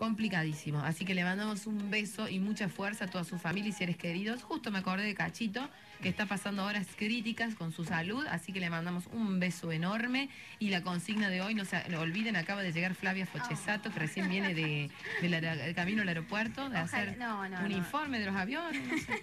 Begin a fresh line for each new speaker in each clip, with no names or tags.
complicadísimo. Así que le mandamos un beso y mucha fuerza a toda su familia y seres queridos. Justo me acordé de Cachito, que está pasando horas críticas con su salud, así que le mandamos un beso enorme. Y la consigna de hoy, no se no olviden, acaba de llegar Flavia Fochesato, que recién viene de, del camino al aeropuerto, de
Ojalá-
hacer
no, no,
un informe de los aviones. sé.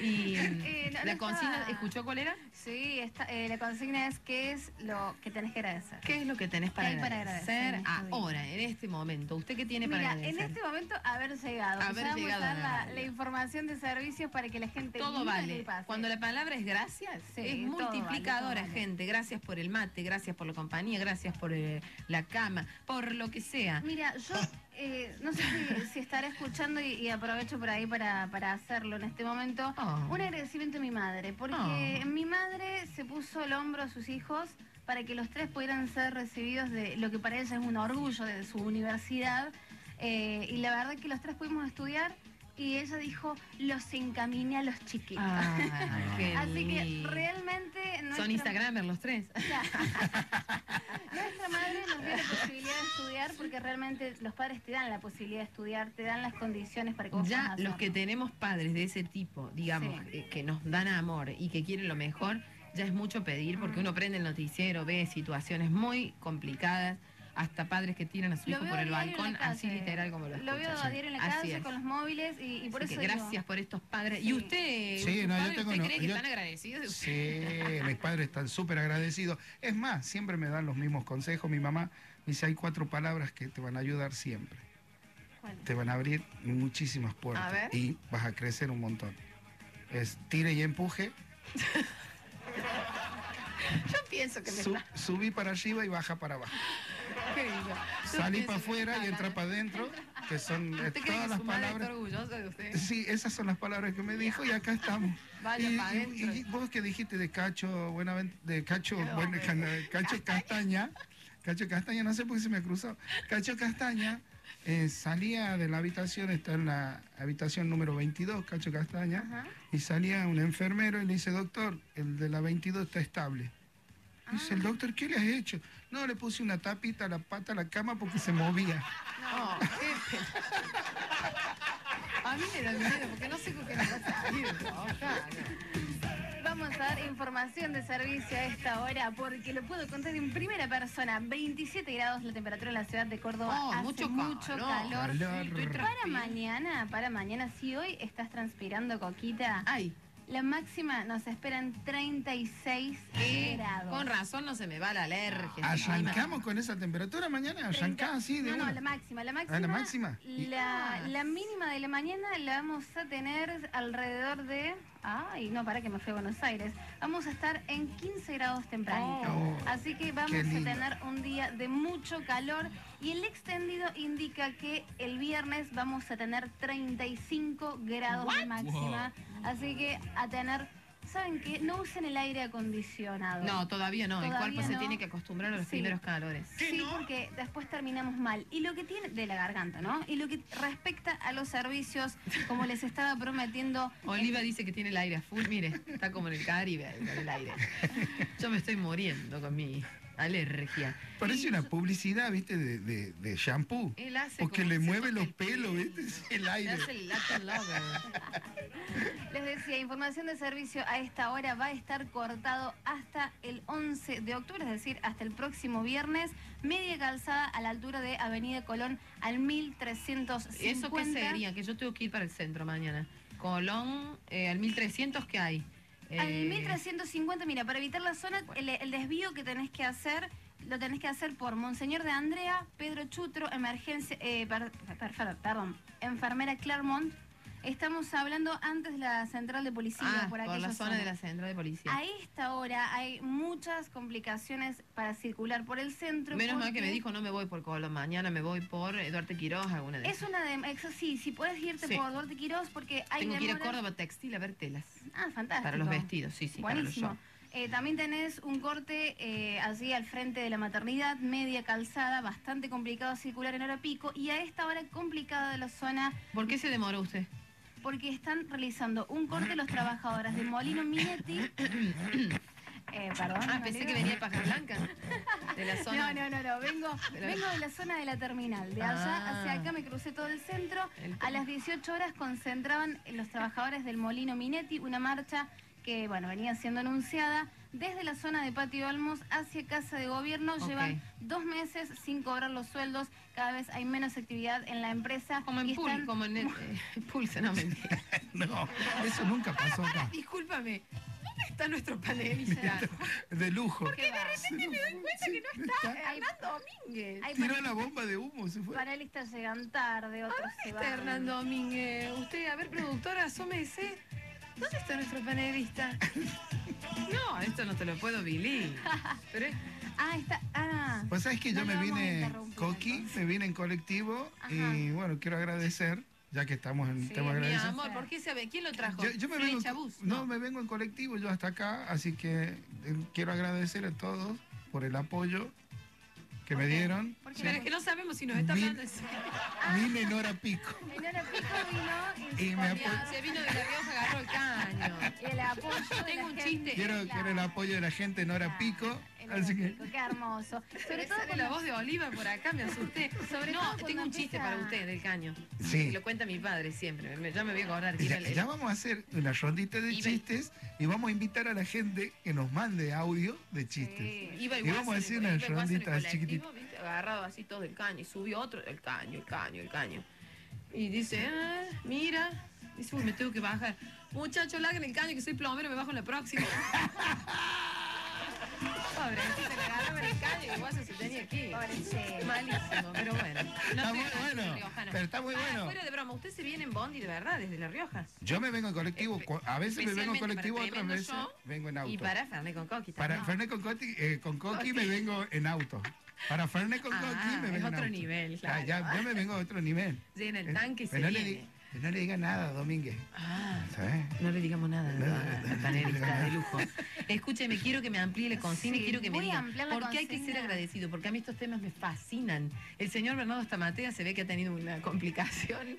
y
Eh, no,
la consigna,
estaba-
¿escuchó cuál era?
Sí, está, eh, la consigna es qué es lo que tenés que agradecer.
¿Qué es lo que tenés para
¿Qué hay para
agradecer,
agradecer en
ahora, en este momento? ¿Usted qué tiene
Mira,
para
en
agradecer?
este momento haber llegado.
Haber llegado
a dar
la
información de servicios para que la gente
Todo vale.
pase.
Cuando la palabra es gracias,
Sí,
es
vale,
multiplicadora,
vale.
gente. Gracias por el mate, gracias por la compañía, gracias por eh, la cama, por lo que sea.
Mira, yo eh, no sé si, si estaré escuchando y, y aprovecho por ahí para, para hacerlo en este momento.
Oh.
Un agradecimiento a mi madre, porque
Oh.
mi madre se puso el hombro a sus hijos para que los tres pudieran ser recibidos de lo que para ella es un orgullo de su universidad. Eh, y la verdad que los tres pudimos estudiar y ella dijo, los encaminé a los chiquitos.
Ah, qué
Así que realmente... nuestra-
Son Instagramers los tres.
Nuestra madre nos dio la posibilidad de estudiar porque realmente los padres te dan la posibilidad de estudiar, te dan las condiciones para que vos
Ya los que tenemos padres de ese tipo, digamos,
Sí.
eh, que nos dan amor y que quieren lo mejor, ya es mucho pedir porque uno prende el noticiero, ve situaciones muy complicadas, hasta padres que tiran a su
Lo
hijo por el balcón, así literal como lo
Lo veo
escuchas.
a diario en la
Así
calle con los móviles y, y por
Así
eso
que
digo,
gracias por estos padres.
Sí.
¿Y usted,
Sí, no, yo tengo
usted
no-
cree que
yo-
están agradecidos?
Sí, mis padres están súper agradecidos. Es más, siempre me dan los mismos consejos. Mi mamá me dice, hay cuatro palabras que te van a ayudar siempre.
¿cuál?
Te van a abrir muchísimas puertas
A ver.
y vas a crecer un montón. Es tire y empuje,
Yo pienso que me
su-
está...
subí para arriba y baja para abajo. Salí para afuera y entra para adentro, que son eh,
¿Usted cree
todas
que
las
madre está
palabras.
orgullosa de usted?
Sí, esas son las palabras que me dijo y acá estamos.
Vaya
y, y- y vos que dijiste de Cacho, Buenavent- de Cacho, bueno. Can- Cacho Castaña, Cacho Castaña, no sé por qué se me cruzó. Cacho Castaña eh, salía de la habitación, está en la habitación número 22, Cacho Castaña,
Ajá.
y salía un enfermero y le dice, doctor, el de la 22 está estable. Dice, el doctor, ¿qué le has hecho? No, le puse una tapita a la pata a la cama porque se movía.
No, qué. A mí me da miedo porque no sé con qué me va a salir. trabajar.
Vamos a dar información de servicio a esta hora porque lo puedo contar en primera persona. 27 grados la temperatura en la ciudad de Córdoba.
Oh,
Hace
mucho
mucho
calor.
calor.
Calor.
Estoy
Para mañana, para mañana, si hoy estás transpirando, Coquita,
Ay,
la máxima nos esperan 36
¿qué?
grados.
Con razón no se me va la alergia.
¿Arrancamos con esa temperatura mañana? ¿Arrancás así de
No, no,
una?
la máxima, la máxima.
Ah, la máxima.
La, la mínima de la mañana la vamos a tener alrededor de. Ay, no, para que me fui a Buenos Aires. Vamos a estar en 15 grados tempranito.
Oh,
Así que vamos a tener un día de mucho calor y el extendido indica que el viernes vamos a tener 35 grados de máxima. Así que a tener, ¿saben qué? No usen el aire acondicionado.
No, todavía no. el
Todavía
cuerpo se tiene que acostumbrar a los
Sí.
primeros calores.
Sí, porque después terminamos mal. Y lo que tiene de la garganta, ¿no? Y lo que respecta a los servicios, como les estaba prometiendo,
Oliva dice que tiene el aire a full. Mire, está como en el Caribe con el aire. Yo me estoy muriendo con mi alergia.
Parece una publicidad, ¿viste? De, de, de shampoo.
Él hace
Porque le mueve los
el pelo.
pelos, ¿viste? El
Le
aire.
hace el
les decía, información de servicio a esta hora va a estar cortado hasta el 11 de octubre, es decir, hasta el próximo viernes, media calzada a la altura de Avenida Colón al 1350.
¿Eso qué sería? Que yo tengo que ir para el centro mañana. Colón, eh, al 1300, ¿qué hay?
Al
Eh,
1350, mira, para evitar la zona, el, el desvío que tenés que hacer, lo tenés que hacer por Monseñor de Andrea, Pedro Chutro, emergencia, eh, per- per- perdón, enfermera Claremont. Estamos hablando antes de la central de policía,
ah,
por
por, la zona de la central de policía.
A esta hora hay muchas complicaciones para circular por el centro.
Menos mal que me dijo no me voy por Colón, mañana me voy por Duarte Quiroz, alguna de
Es
esas.
una de... Eso sí, si puedes irte
Sí.
por Duarte Quirós porque hay
Tengo que ir a Córdoba Textil a ver telas.
Ah, fantástico.
Para los vestidos, sí, sí, para los
Buenísimo.
shows.
Eh, también tenés un corte eh, allí al frente de la maternidad, media calzada, bastante complicado circular en hora pico y a esta hora complicada de la zona
¿Por qué se demoró usted?
Porque están realizando un corte los trabajadoras de Molino Minetti Eh, perdón.
Ah, pensé que venía de Paja Blanca. De la zona.
No, no, no, no. Vengo,
De la-
vengo de la zona de la terminal. De allá
Ah.
hacia acá me crucé todo el centro.
El-
A las 18 horas concentraban los trabajadores del Molino Minetti una marcha que, bueno, venía siendo anunciada desde la zona de Patio Olmos hacia Casa de Gobierno. Llevan dos meses sin cobrar los sueldos. Cada vez hay menos actividad en la empresa.
Como en
y
Pul,
están-
como en el, eh, Pulse, no mentira.
No, eso nunca pasó acá.
Discúlpame, ¿dónde está nuestro panelista?
De lujo.
¿Qué va?
que no está.
Hay,
Hernán Domínguez.
hay
Tiró la bomba de humo, se fue.
panelistas llegan tarde, otros se
Está
van.
Hernán Domínguez. Usted, a ver, productora, asómese. ¿Dónde está nuestro panelista? No, esto no te lo puedo Billy. Pero es-
Ah, está. Ah.
Pues sabes que
No
yo me vine coqui,
entonces.
me vine en colectivo y bueno, quiero agradecer, ya que estamos en el
Sí,
tema de
mi amor, ¿por qué sabe? ¿Quién lo trajo?
Yo, yo me vengo,
Bus,
no, me vengo en colectivo yo hasta acá, así que eh, quiero agradecer a todos por el apoyo que me
¿Por qué?
dieron.
¿Por qué?
Pero es que no sabemos si nos está hablando.
Vine en hora pico.
En hora pico vino y,
Y me
Se vino de la Rioja, agarró el caño.
el apoyo de
Tengo
la
un
gente,
chiste.
Quiero, quiero el apoyo de la gente en hora pico.
En
Así que
Qué hermoso.
Sobre
todo
sale la voz de Oliva por acá, me asusté.
Sobre
no, tengo un chiste
empieza-
para usted del caño.
Sí.
Lo cuenta mi padre siempre. me- Ya me voy a acordar
ya, ya vamos a hacer una rondita de
Iba-
chistes y vamos a invitar a la gente que nos mande audio de chistes.
Sí.
Iba el
Y vamos a
en
hacer
en colectivo,
chiquititas.
¿viste? Agarrado así todo del caño. Y subió otro, el caño, el caño, el caño. Y dice, ah, mira. Dice, uy, me tengo que bajar. Muchacho, larguen el caño que soy plomero, me bajo en la próxima. Pobre, así se le agarraba el caño y guaso se tenía aquí.
Pobrecito.
Malísimo, pero bueno. No
Está muy bueno, pero está muy
Ah,
bueno.
fuera de broma, usted se viene en Bondi de verdad, desde La Rioja.
Yo me vengo en colectivo, a veces me vengo en colectivo, otras veces
show
vengo en auto.
Y para Fernet con Coqui
Para
también.
Fernet con Coqui, eh, con Coqui me vengo en auto. Para Fernet con
Ah,
Coqui me
es
vengo en
otro
auto.
nivel,
Ya, ya,
claro.
yo me vengo a otro nivel.
Llena el tanque y se
pero no le,
viene.
No le diga nada, Domínguez.
Ah,
¿Sabes?
no le digamos nada
No,
a-
no,
panelista
no.
de lujo. Escúcheme, quiero que me amplíe la consigna y
Sí,
quiero que me
voy a
diga por qué hay que ser agradecido, porque a mí estos temas me fascinan. El señor Bernardo Stamatea se ve que ha tenido una complicación,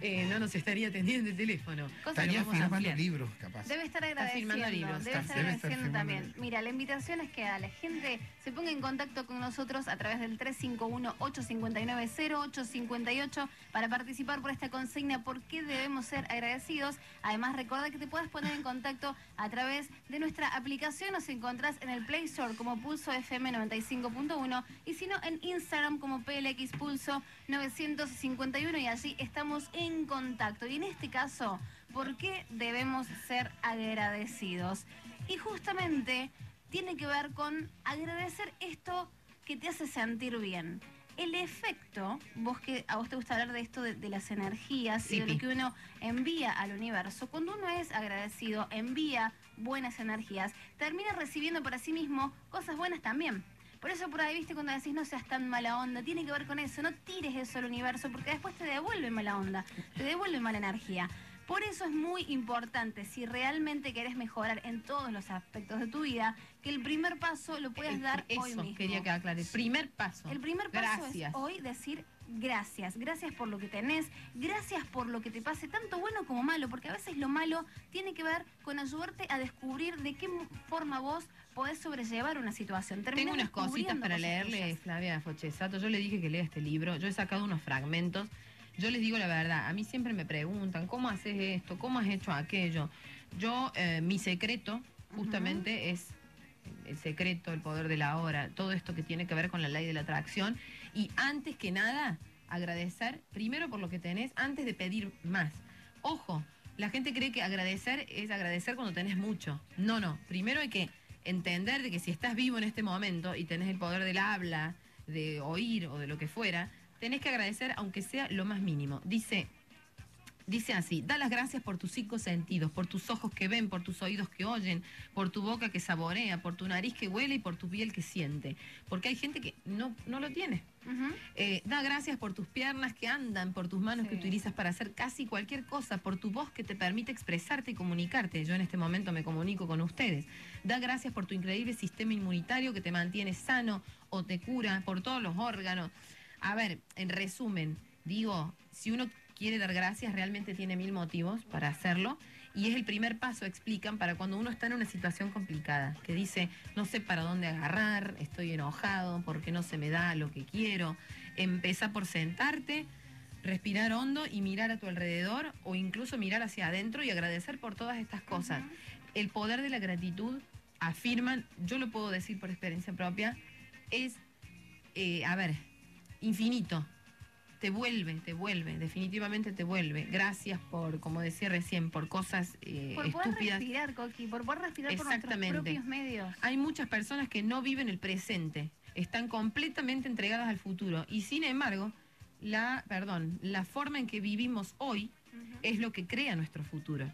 eh, no nos estaría atendiendo el teléfono.
Estaría
a
firmando libros, capaz.
Debe estar
Está
agradeciendo.
firmando libros,
debe
está-
estar
debe estar
agradeciendo también.
libros.
Mira, la invitación es que a la gente se ponga en contacto con nosotros a través del 351-859-0858 para participar por esta consigna. ¿Por qué debemos ser agradecidos? Además, recuerda que te puedes poner en contacto a través de nuestra aplicación. Nos encontrás en el Play Store como Pulso FM 95.1 y si no, en Instagram como PLX Pulso 951 y allí estamos en contacto. Y en este caso, ¿por qué debemos ser agradecidos? Y justamente tiene que ver con agradecer esto que te hace sentir bien. El efecto, vos que a vos te gusta hablar de esto de, de las energías y de lo que uno envía al universo, cuando uno es agradecido, envía buenas energías, termina recibiendo para sí mismo cosas buenas también. Por eso por ahí, viste, cuando decís no seas tan mala onda, tiene que ver con eso, no tires eso al universo, porque después te devuelve mala onda, te devuelve mala energía. Por eso es muy importante, si realmente querés mejorar en todos los aspectos de tu vida, que el primer paso lo puedas dar
Eso
hoy mismo.
quería que aclare. Primer paso.
El primer paso
Gracias.
es hoy decir gracias. Gracias por lo que tenés, gracias por lo que te pase, tanto bueno como malo, porque a veces lo malo tiene que ver con ayudarte a descubrir de qué forma vos podés sobrellevar una situación.
Tengo unas cositas para
cosas
leerle,
tuyas.
Flavia Fochesato. Yo le dije que lea este libro. Yo he sacado unos fragmentos. Yo les digo la verdad. A mí siempre me preguntan, ¿cómo haces esto? ¿Cómo has hecho aquello? Yo, eh, mi secreto, justamente, es el secreto, el poder de la hora, todo esto que tiene que ver con la ley de la atracción. Y antes que nada, agradecer primero por lo que tenés, antes de pedir más. Ojo, la gente cree que agradecer es agradecer cuando tenés mucho. No, no. Primero hay que entender de que si estás vivo en este momento y tenés el poder del habla, de oír o de lo que fuera, tenés que agradecer aunque sea lo más mínimo. Dice, dice así, da las gracias por tus cinco sentidos, por tus ojos que ven, por tus oídos que oyen, por tu boca que saborea, por tu nariz que huele y por tu piel que siente. Porque hay gente que no, no lo tiene. Eh, da gracias por tus piernas que andan, por tus manos que utilizas para hacer casi cualquier cosa, por tu voz que te permite expresarte y comunicarte. Yo en este momento me comunico con ustedes. Da gracias por tu increíble sistema inmunitario que te mantiene sano o te cura, por todos los órganos. A ver, en resumen, digo, si uno quiere dar gracias, realmente tiene mil motivos para hacerlo. Y es el primer paso, explican, para cuando uno está en una situación complicada, que dice, no sé para dónde agarrar, estoy enojado, porque no se me da lo que quiero. Empieza por sentarte, respirar hondo y mirar a tu alrededor o incluso mirar hacia adentro y agradecer por todas estas cosas. El poder de la gratitud, afirman, yo lo puedo decir por experiencia propia, es, eh, a ver, infinito te vuelve, te vuelve, definitivamente te vuelve. Gracias por, como decía recién, por cosas eh,
por
estúpidas.
poder respirar, Coqui, por poder respirar por nuestros
Exactamente.
propios medios.
Hay muchas personas que no viven el presente, están completamente entregadas al futuro y sin embargo, la, perdón, la forma en que vivimos hoy es lo que crea nuestro futuro.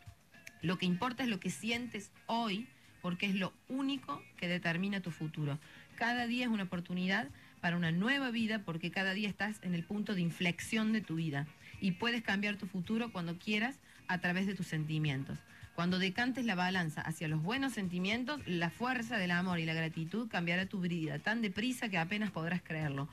Lo que importa es lo que sientes hoy, porque es lo único que determina tu futuro. Cada día es una oportunidad para una nueva vida, porque cada día estás en el punto de inflexión de tu vida y puedes cambiar tu futuro cuando quieras a través de tus sentimientos. Cuando decantes la balanza hacia los buenos sentimientos, la fuerza del amor y la gratitud cambiará tu vida tan deprisa que apenas podrás creerlo.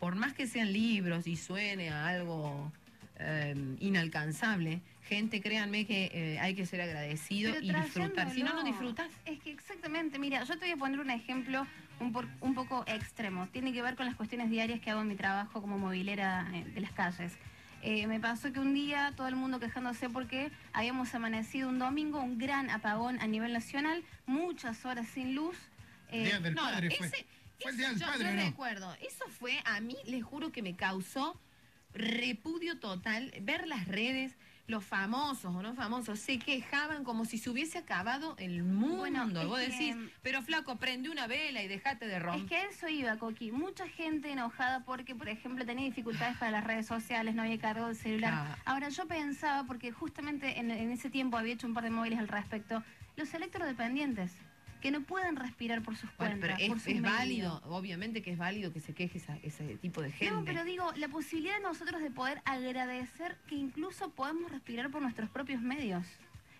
Por más que sean libros y suene a algo eh, inalcanzable, gente, créanme que eh, hay que ser agradecido
Pero
y disfrutar. Si no, no disfrutas.
Es que exactamente, mira, yo te voy a poner un ejemplo un, por- un poco extremo. Tiene que ver con las cuestiones diarias que hago en mi trabajo como movilera eh, de las calles. Eh, me pasó que un día todo el mundo quejándose porque habíamos amanecido un domingo, un gran apagón a nivel nacional, muchas horas sin luz. eh,
Día del
No,
padre fue.
ese-
Fue el día del
yo,
padre,
yo
¿no?
recuerdo. Eso fue, a mí, les juro que me causó repudio total ver las redes, los famosos o no famosos, se quejaban como si se hubiese acabado el mundo.
Bueno, es
Vos
que-
decís, pero flaco, prende una vela y dejate de
Es
romper.
que a eso iba, Coqui. Mucha gente enojada porque, por ejemplo, tenía dificultades para las redes sociales, no había cargado el celular. Ahora, yo pensaba, porque justamente en, en ese tiempo había hecho un par de móviles al respecto, los electrodependientes, que no pueden respirar por sus
Bueno,
cuentas. por
es,
sus
es
medios.
válido, obviamente que es válido que se queje esa- ese tipo de gente.
No, pero digo, la posibilidad de nosotros de poder agradecer que incluso podemos respirar por nuestros propios medios.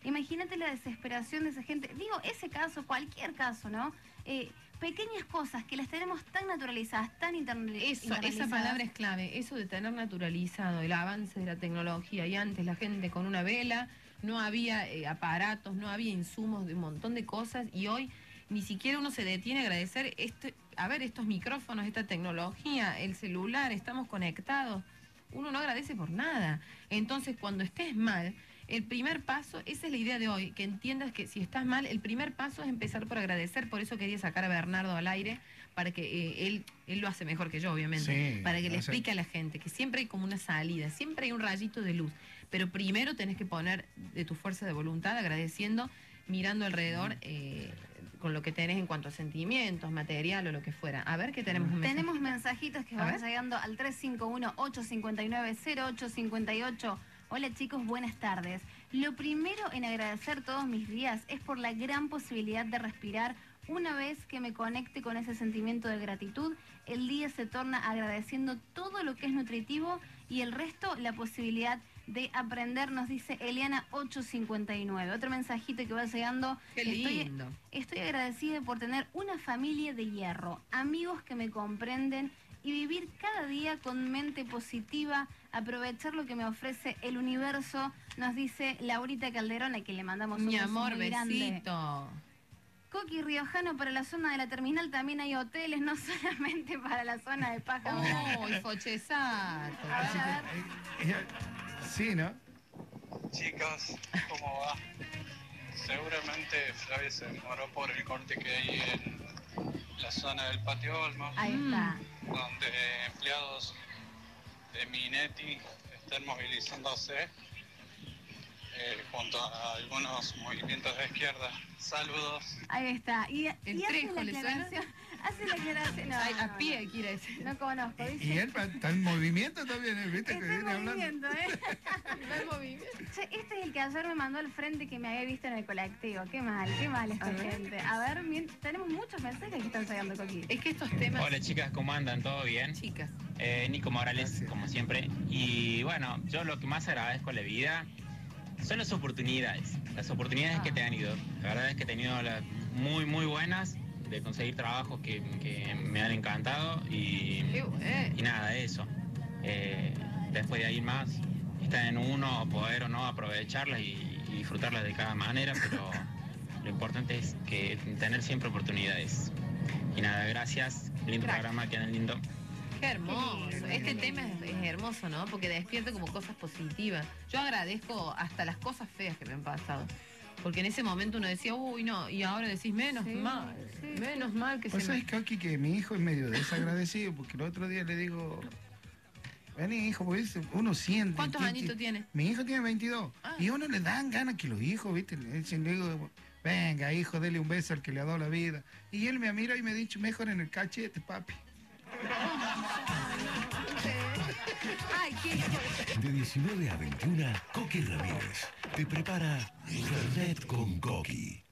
Imagínate la desesperación de esa gente. Digo, ese caso, cualquier caso, ¿no? Eh, pequeñas cosas que las tenemos tan naturalizadas, tan internali-
Eso, esa
internalizadas.
palabra es clave, eso de tener naturalizado el avance de la tecnología y antes la gente con una vela, no había eh, aparatos, no había insumos de un montón de cosas y hoy ni siquiera uno se detiene a agradecer este, a ver estos micrófonos, esta tecnología, el celular, estamos conectados. Uno no agradece por nada. Entonces, cuando estés mal, el primer paso, esa es la idea de hoy, que entiendas que si estás mal, el primer paso es empezar por agradecer, por eso quería sacar a Bernardo al aire, para que eh, él, él lo hace mejor que yo, obviamente,
Sí,
para que le explique a la gente que siempre hay como una salida, siempre hay un rayito de luz, pero primero tenés que poner de tu fuerza de voluntad, agradeciendo, mirando alrededor eh, con lo que tenés en cuanto a sentimientos, material o lo que fuera. A ver que tenemos un mensaje.
Tenemos mensajitos que van llegando al 351-859-0858. Hola chicos, buenas tardes. Lo primero en agradecer todos mis días es por la gran posibilidad de respirar. Una vez que me conecte con ese sentimiento de gratitud, el día se torna agradeciendo todo lo que es nutritivo y el resto la posibilidad de aprender, nos dice Eliana 859. Otro mensajito que va llegando.
Qué
Estoy-
lindo.
Estoy agradecida por tener una familia de hierro, amigos que me comprenden y vivir cada día con mente positiva, aprovechar lo que me ofrece el universo, nos dice Laurita Calderón, a quien le mandamos un
Mi amor,
muy grande.
besito.
Coqui Riojano, para la zona de la terminal también hay hoteles, no solamente para la zona de Paja.
¡Oh, el fochesato!
A ver, a ver.
Sí, ¿no?
Chicos, ¿cómo va? Seguramente Flavia se demoró por el corte que hay en la zona del patio Olmos,
Ahí está.
Donde empleados de Minetti están movilizándose eh, junto a algunos movimientos de izquierda. Saludos.
Ahí está. Y,
¿El
y hace
Trejo
la
le suena?
aclaración. Hace la aclaración. No,
Ay,
no,
a pie
no.
quiere decir.
No conozco.
Y
Dice,
él va- está en movimiento también, ¿eh? ¿viste? Que
Está en
viene hablando.
movimiento, ¿eh? Che, este es el que ayer me mandó al frente que me había visto en el colectivo. Qué mal, qué mal esta
A ver.
gente. A ver, tenemos muchos mensajes que están llegando Coqui.
Es que estos temas,
Hola chicas, ¿cómo andan? ¿Todo bien?
chicas,
Eh, Nico Morales,
Gracias.
como siempre. Y bueno, yo lo que más agradezco a la vida son las oportunidades. Las oportunidades que he tenido. La verdad es que he tenido las muy, muy buenas de conseguir trabajos que, que me han encantado y, y nada, eso. Eh, después de ahí más, está en uno poder o no aprovecharlas y, y disfrutarlas de cada manera, pero lo importante es que tener siempre oportunidades. Y nada, gracias. Lindo
Crack.
programa, quedan lindo.
Qué hermoso. Este tema es, es hermoso, ¿no? Porque despierta como cosas positivas. Yo agradezco hasta las cosas feas que me han pasado. Porque en ese momento uno decía, uy, no, y ahora decís, menos
Sí,
mal,
sí,
menos mal que
Pues
se me...
sabes, Kaki, que mi hijo es medio desagradecido, porque el otro día le digo, vení hijo, pues uno siente.
¿Cuántos
que-
añitos tiene?
Mi hijo tiene 22.
Ah.
Y a uno le dan ganas que los hijos, ¿viste? Le dicen, le digo, venga, hijo, dele un beso al que le ha dado la vida. Y él me mira y me ha dicho, mejor en el cachete, papi.
Ay, qué...
De 19 a 21, Coqui Ramírez te prepara Internet con Coqui.